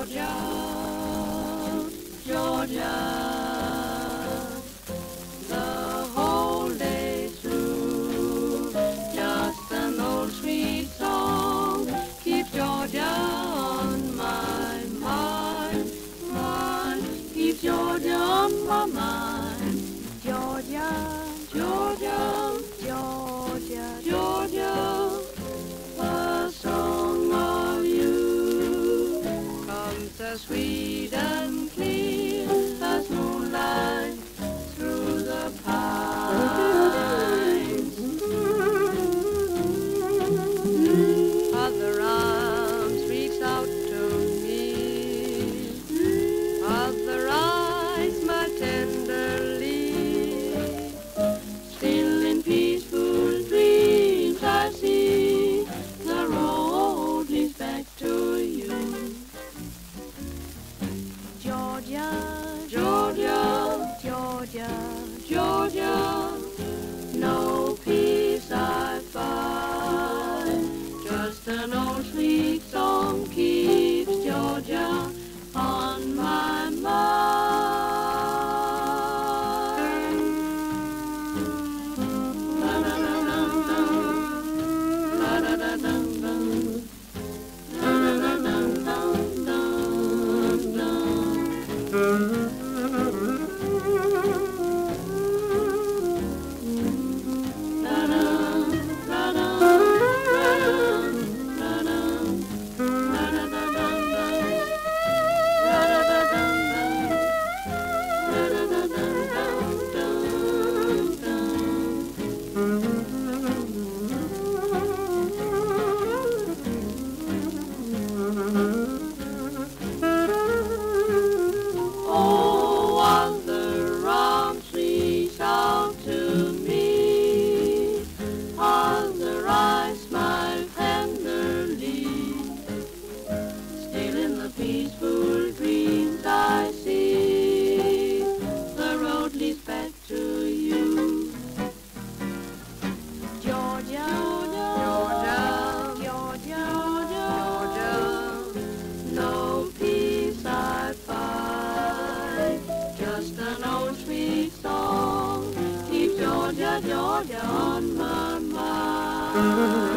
Georgia, Georgia. The whole day through, just an old sweet song keeps Georgia on my mind. Keeps Georgia on my mind. Georgia, Georgia, comes as no peace I find. Just an old sweet song keeps Georgia on my mind. On my mind.